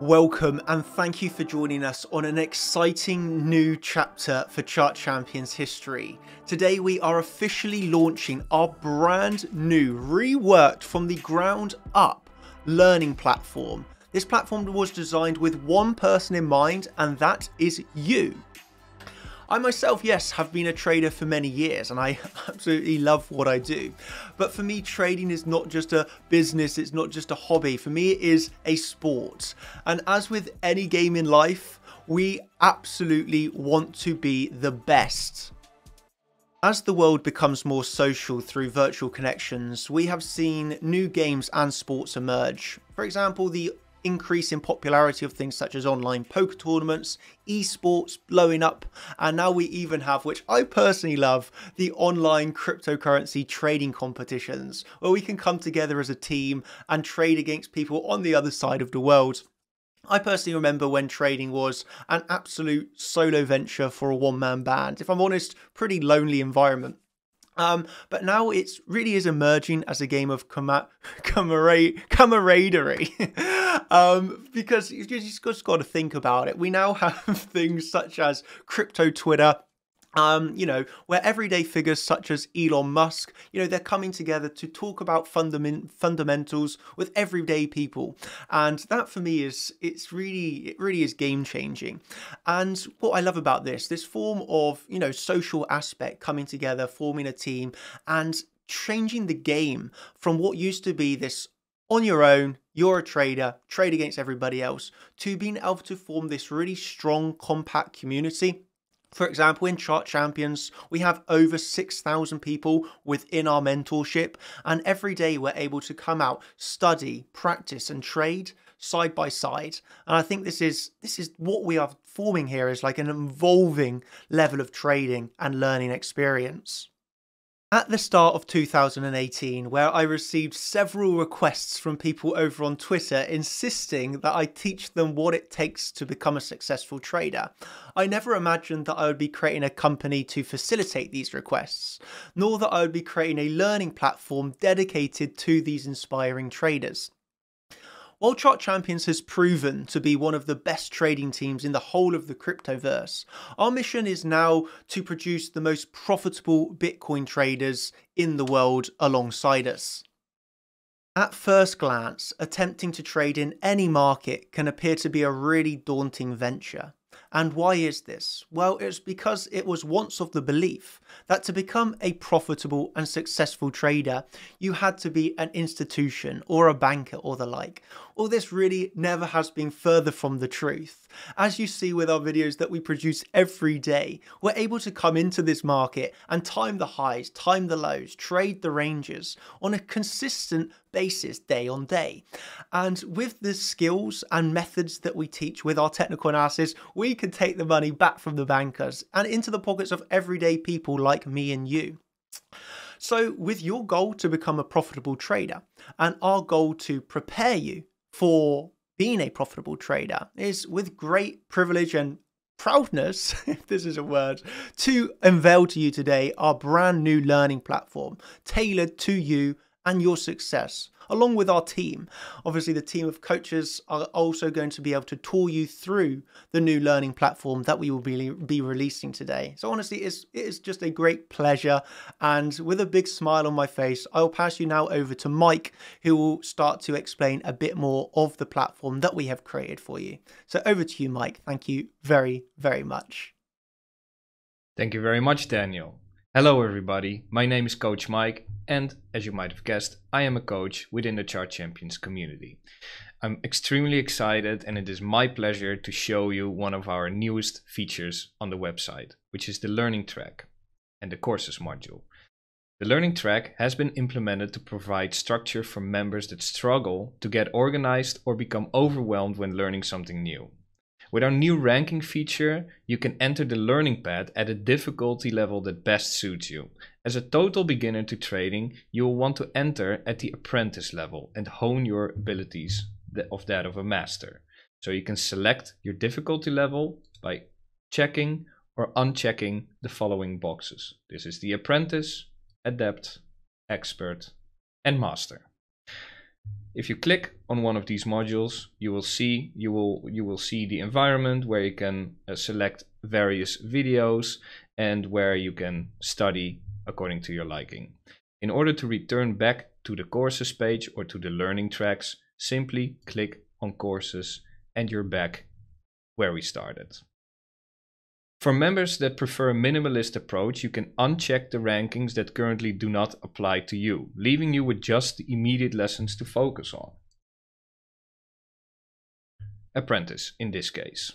Welcome and thank you for joining us on an exciting new chapter for Chart Champions history. Today we are officially launching our brand new, reworked from the ground up learning platform. This platform was designed with one person in mind and that is you. I myself, yes, have been a trader for many years and I absolutely love what I do. But for me, trading is not just a business, it's not just a hobby. For me, it is a sport. And as with any game in life, we absolutely want to be the best. As the world becomes more social through virtual connections, we have seen new games and sports emerge. For example, the increase in popularity of things such as online poker tournaments, esports blowing up, and now we even have, which I personally love, the online cryptocurrency trading competitions, where we can come together as a team and trade against people on the other side of the world. I personally remember when trading was an absolute solo venture for a one man band. If I'm honest, pretty lonely environment. Um, but now it's really is emerging as a game of camaraderie, um, because you just got to think about it. We now have things such as crypto Twitter, um, you know, where everyday figures such as Elon Musk, you know, they're coming together to talk about fundament fundamentals with everyday people, and that for me is it's really it really is game changing. And what I love about this, this form of you know social aspect coming together, forming a team, and changing the game from what used to be this on your own, you're a trader, trade against everybody else, to being able to form this really strong, compact community for example, in Chart Champions, we have over 6,000 people within our mentorship, and every day we're able to come out, study, practice, and trade side by side. And I think this is this is what we are forming here is like an evolving level of trading and learning experience. At the start of 2018, where I received several requests from people over on Twitter insisting that I teach them what it takes to become a successful trader, I never imagined that I would be creating a company to facilitate these requests, nor that I would be creating a learning platform dedicated to these inspiring traders. While Chart Champions has proven to be one of the best trading teams in the whole of the cryptoverse, our mission is now to produce the most profitable Bitcoin traders in the world alongside us. At first glance, attempting to trade in any market can appear to be a really daunting venture. And why is this? Well, it's because it was once of the belief that to become a profitable and successful trader, you had to be an institution or a banker or the like. All this really never has been further from the truth. As you see with our videos that we produce every day, we're able to come into this market and time the highs, time the lows, trade the ranges on a consistent basis day on day. And with the skills and methods that we teach with our technical analysis, we can take the money back from the bankers and into the pockets of everyday people like me and you. So, with your goal to become a profitable trader and our goal to prepare you for being a profitable trader is with great privilege and proudness, if this is a word, to unveil to you today our brand new learning platform tailored to you and your success along with our team. Obviously, the team of coaches are also going to be able to tour you through the new learning platform that we will be, be releasing today. So, honestly, it's, it is just a great pleasure. And with a big smile on my face, I'll pass you now over to Mike, who will start to explain a bit more of the platform that we have created for you. So, over to you, Mike. Thank you very, very much. Thank you very much, Daniel. Hello, everybody. My name is Coach Mike, and as you might have guessed, I am a coach within the Chart Champions community. I'm extremely excited, and it is my pleasure to show you one of our newest features on the website, which is the Learning Track and the Courses module. The Learning Track has been implemented to provide structure for members that struggle to get organized or become overwhelmed when learning something new. With our new ranking feature, you can enter the learning path at a difficulty level that best suits you. As a total beginner to trading, you will want to enter at the apprentice level and hone your abilities of that of a master. So you can select your difficulty level by checking or unchecking the following boxes. This is the apprentice, adept, expert, and master. If you click on one of these modules, you will see you will you will see the environment where you can uh, select various videos and where you can study according to your liking. In order to return back to the courses page or to the learning tracks, simply click on courses and you're back where we started. For members that prefer a minimalist approach, you can uncheck the rankings that currently do not apply to you, leaving you with just the immediate lessons to focus on. Apprentice, in this case.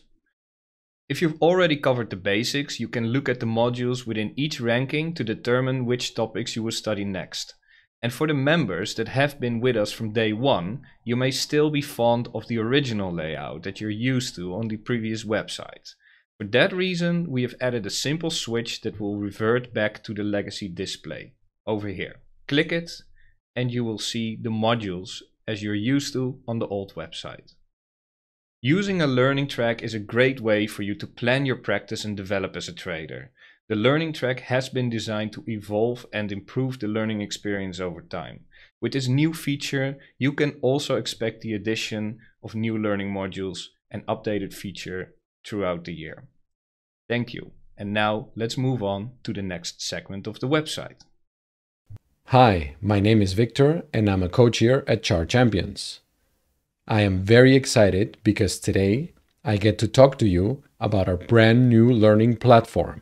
If you've already covered the basics, you can look at the modules within each ranking to determine which topics you will study next. And for the members that have been with us from day one, you may still be fond of the original layout that you're used to on the previous website. For that reason, we have added a simple switch that will revert back to the legacy display over here. Click it and you will see the modules as you're used to on the old website. Using a learning track is a great way for you to plan your practice and develop as a trader. The learning track has been designed to evolve and improve the learning experience over time. With this new feature, you can also expect the addition of new learning modules and updated feature throughout the year. Thank you. And now let's move on to the next segment of the website. Hi, my name is Victor and I'm a coach here at Chart Champions. I am very excited because today I get to talk to you about our brand new learning platform.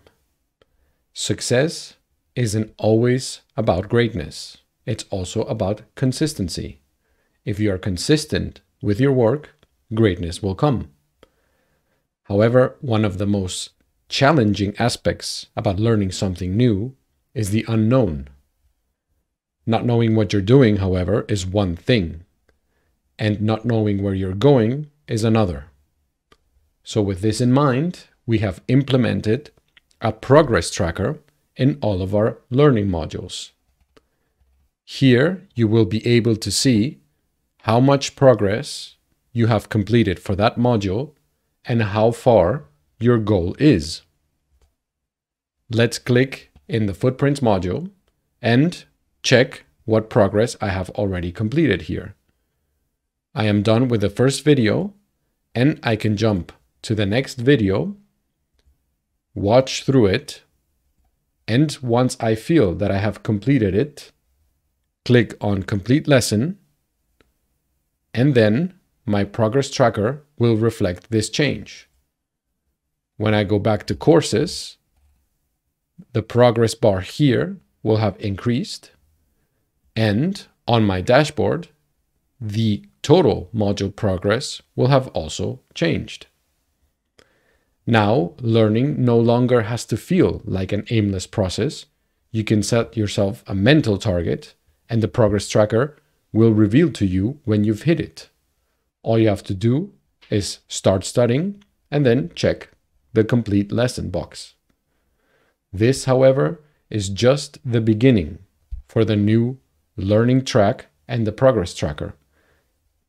Success isn't always about greatness, it's also about consistency. If you are consistent with your work, greatness will come. However, one of the most challenging aspects about learning something new is the unknown. Not knowing what you're doing, however, is one thing, and not knowing where you're going is another. So, with this in mind, we have implemented a progress tracker in all of our learning modules. Here, you will be able to see how much progress you have completed for that module and how far your goal is. Let's click in the Footprints module and check what progress I have already completed here. I am done with the first video and I can jump to the next video, watch through it, and once I feel that I have completed it, click on Complete Lesson, and then my progress tracker will reflect this change. When I go back to courses, the progress bar here will have increased, and on my dashboard, the total module progress will have also changed. Now, learning no longer has to feel like an aimless process. You can set yourself a mental target, and the progress tracker will reveal to you when you've hit it. All you have to do is start studying and then check the complete lesson box. This, however, is just the beginning for the new learning track and the progress tracker,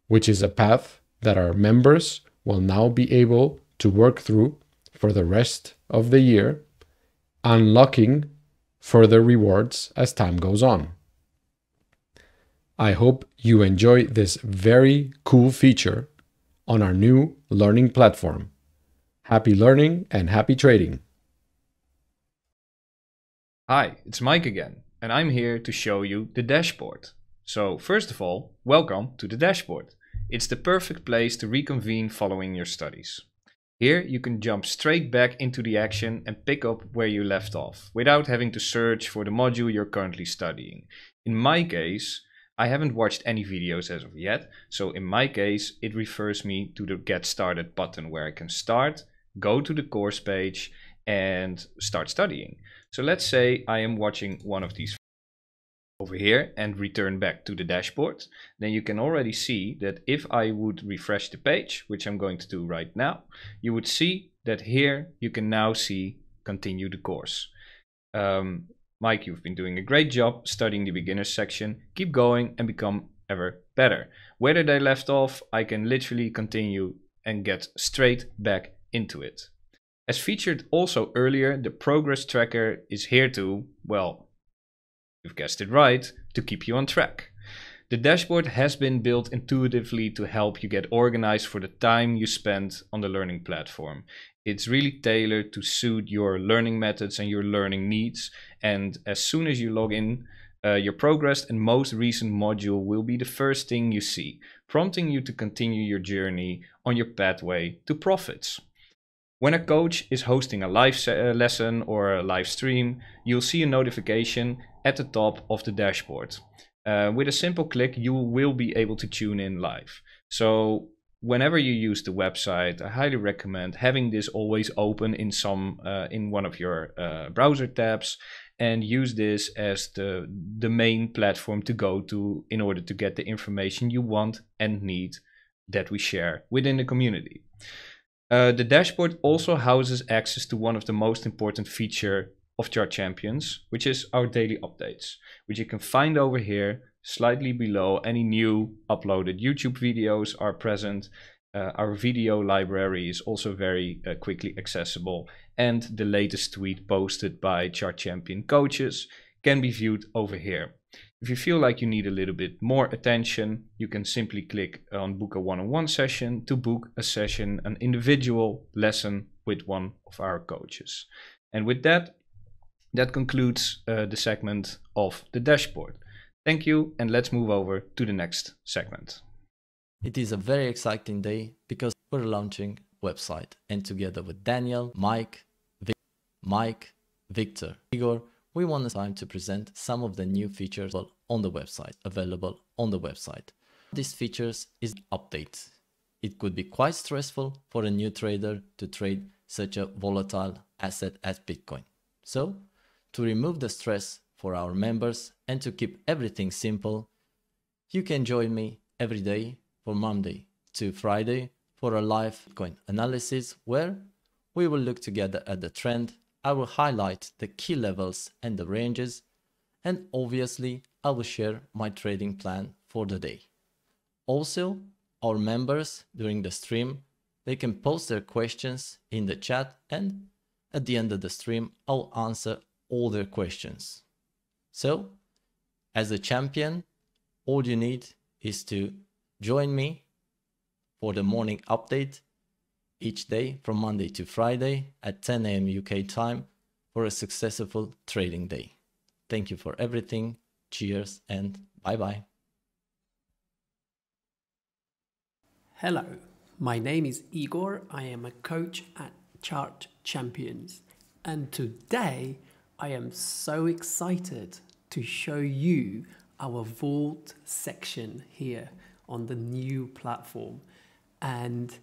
which is a path that our members will now be able to work through for the rest of the year, unlocking further rewards as time goes on. I hope you enjoy this very cool feature on our new learning platform. Happy learning and happy trading. Hi, it's Mike again, and I'm here to show you the dashboard. So, first of all, welcome to the dashboard. It's the perfect place to reconvene following your studies. Here you can jump straight back into the action and pick up where you left off, without having to search for the module you're currently studying. In my case, I haven't watched any videos as of yet, so in my case, it refers me to the Get Started button where I can start, go to the course page, and start studying. So let's say I am watching one of these over here and return back to the dashboard, then you can already see that if I would refresh the page, which I'm going to do right now, you would see that here you can now see continue the course. Um, Mike, you've been doing a great job studying the beginners section. Keep going and become ever better. Where did I left off? I can literally continue and get straight back into it. As featured also earlier, the progress tracker is here to, well, you've guessed it right, to keep you on track. The dashboard has been built intuitively to help you get organized for the time you spend on the learning platform. It's really tailored to suit your learning methods and your learning needs. And as soon as you log in, uh, your progress and most recent module will be the first thing you see, prompting you to continue your journey on your pathway to profits. When a coach is hosting a live uh, lesson or a live stream, you'll see a notification at the top of the dashboard. Uh, with a simple click, you will be able to tune in live. So whenever you use the website, I highly recommend having this always open in some uh, in one of your uh, browser tabs and use this as the the main platform to go to in order to get the information you want and need that we share within the community. Uh, the dashboard also houses access to one of the most important feature of Chart Champions, which is our daily updates, which you can find over here slightly below. Any new uploaded YouTube videos are present. Uh, our video library is also very uh, quickly accessible, and the latest tweet posted by Chart Champion coaches can be viewed over here. If you feel like you need a little bit more attention, you can simply click on book a one-on-one session to book a session, an individual lesson with one of our coaches. And with that, that concludes uh, the segment of the dashboard. Thank you, and let's move over to the next segment. It is a very exciting day because we're launching website and together with Daniel, Mike, Vic, Mike, Victor, Igor, we want time to present some of the new features on the website, available on the website. These features is updates. It could be quite stressful for a new trader to trade such a volatile asset as Bitcoin. So, to remove the stress for our members and to keep everything simple, you can join me every day from Monday to Friday for a live Bitcoin analysis where we will look together at the trend I will highlight the key levels and the ranges, and obviously I will share my trading plan for the day. Also, our members during the stream, they can post their questions in the chat and at the end of the stream, I'll answer all their questions. So, as a champion, all you need is to join me for the morning update each day from Monday to Friday at 10 a.m. UK time for a successful trading day. Thank you for everything. Cheers and bye bye. Hello, my name is Igor. I am a coach at Chart Champions. And today I am so excited to show you our vault section here on the new platform. And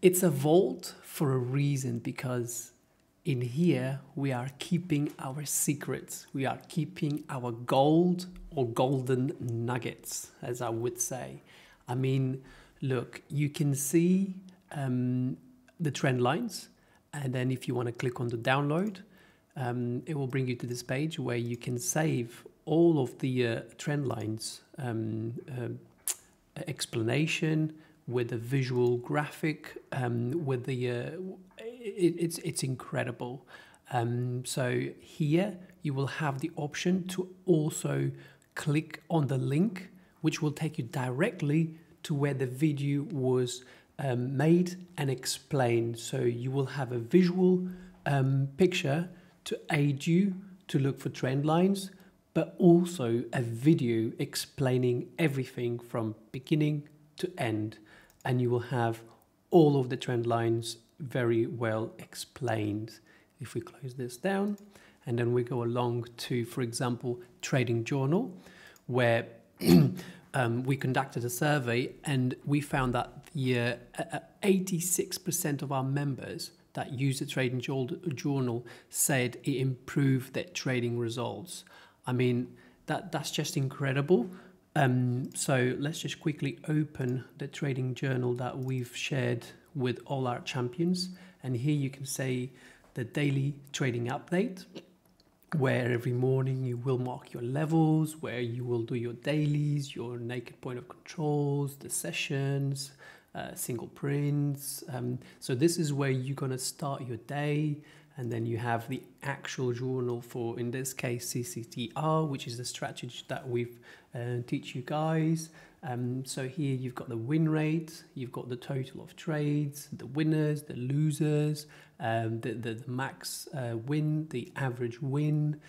it's a vault for a reason because in here we are keeping our secrets. We are keeping our gold or golden nuggets, as I would say. I mean, look, you can see um, the trend lines, and then if you want to click on the download, um, it will bring you to this page where you can save all of the uh, trend lines um, uh, explanation with a visual graphic, um, with the uh, it, it's it's incredible. Um, so here you will have the option to also click on the link, which will take you directly to where the video was um, made and explained. So you will have a visual um, picture to aid you to look for trend lines, but also a video explaining everything from beginning to end and you will have all of the trend lines very well explained. If we close this down and then we go along to, for example, Trading Journal, where um, we conducted a survey and we found that the, uh, 86% of our members that use the Trading Journal said it improved their trading results. I mean, that, that's just incredible. Um, so let's just quickly open the trading journal that we've shared with all our champions. And here you can say the daily trading update, where every morning you will mark your levels, where you will do your dailies, your naked point of controls, the sessions, uh, single prints. Um, so this is where you're going to start your day. and then you have the actual journal for, in this case, CCTR, which is the strategy that we've uh, teach you guys. Um, so here you've got the win rate, you've got the total of trades, the winners, the losers, um, the, the, the, max uh, win, the average win.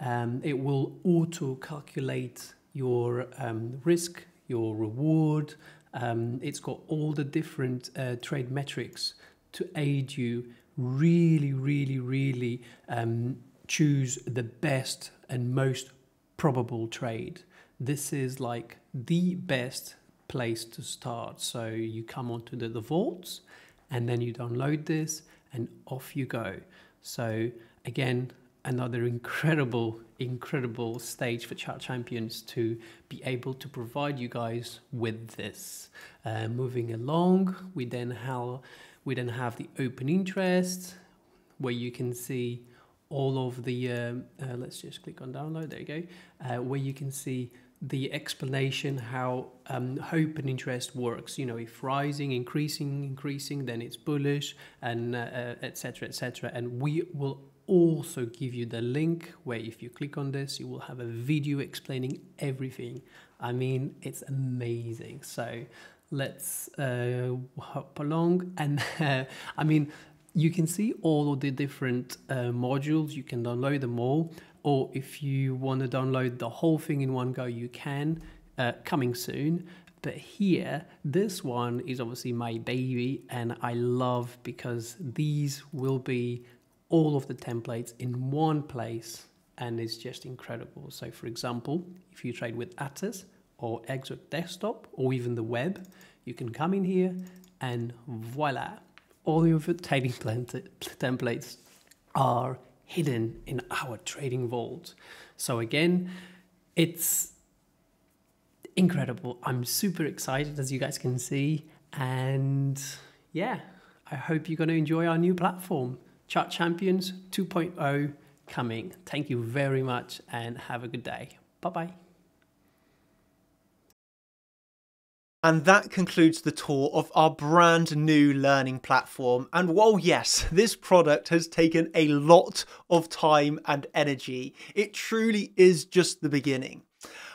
Um, it will auto calculate your um, risk, your reward. Um, it's got all the different uh, trade metrics to aid you really, really, really um, choose the best and most probable trade. This is like the best place to start. So you come onto the, the vaults and then you download this and off you go. So again, another incredible, incredible stage for chart champions to be able to provide you guys with this. Uh, moving along, we then have we then have the open interest where you can see all of the. Um, uh, let's just click on download. There you go. Uh, where you can see the explanation how um, open interest works. You know, if rising, increasing, increasing, then it's bullish, and etc. Uh, etc. Et and we will also give you the link where if you click on this, you will have a video explaining everything. I mean, it's amazing. So let's uh, hop along, and uh, I mean. You can see all of the different uh, modules. You can download them all or if you want to download the whole thing in one go, you can. Uh, coming soon. But here, this one is obviously my baby, and I love because these will be all of the templates in one place, and it's just incredible. So, for example, if you trade with ATAS or Exo Desktop or even the web, you can come in here and voila, all your trading templates are hidden in our trading vault. So again, it's incredible. I'm super excited as you guys can see. And yeah, I hope you're going to enjoy our new platform, Chart Champions 2.0 coming. Thank you very much and have a good day. Bye bye. And that concludes the tour of our brand new learning platform. And while yes, this product has taken a lot of time and energy, it truly is just the beginning.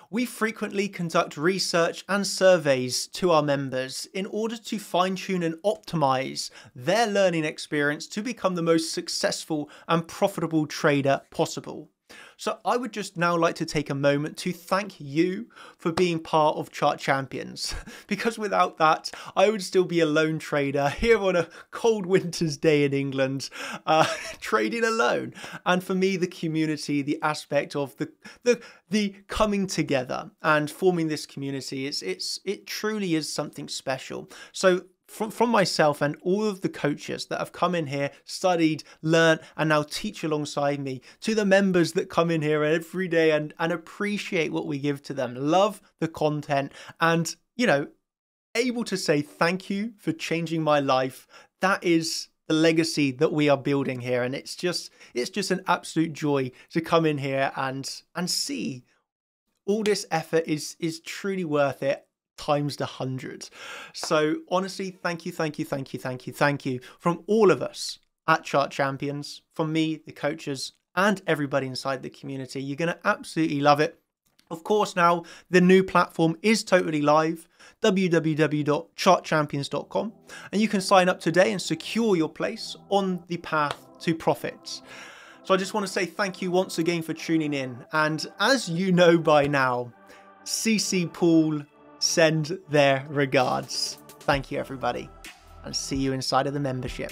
We frequently conduct research and surveys to our members in order to fine tune and optimize their learning experience to become the most successful and profitable trader possible. So I would just now like to take a moment to thank you for being part of Chart Champions, because without that, I would still be a lone trader here on a cold winter's day in England, uh, trading alone. And for me, the community, the aspect of the the the coming together and forming this community, it's it's it truly is something special. So from, from myself and all of the coaches that have come in here, studied, learned, and now teach alongside me, to the members that come in here every day and, and appreciate what we give to them, love the content, and, you know, able to say thank you for changing my life. That is the legacy that we are building here and it's just it's just an absolute joy to come in here and and see all this effort is is truly worth it times the hundred. So honestly, thank you, thank you, thank you, thank you, thank you from all of us at Chart Champions, from me, the coaches, and everybody inside the community. You're going to absolutely love it. Of course, now the new platform is totally live www.chartchampions.com and you can sign up today and secure your place on the path to profits. So I just want to say thank you once again for tuning in. And as you know by now, CC Pool send their regards. Thank you, everybody, and see you inside of the membership.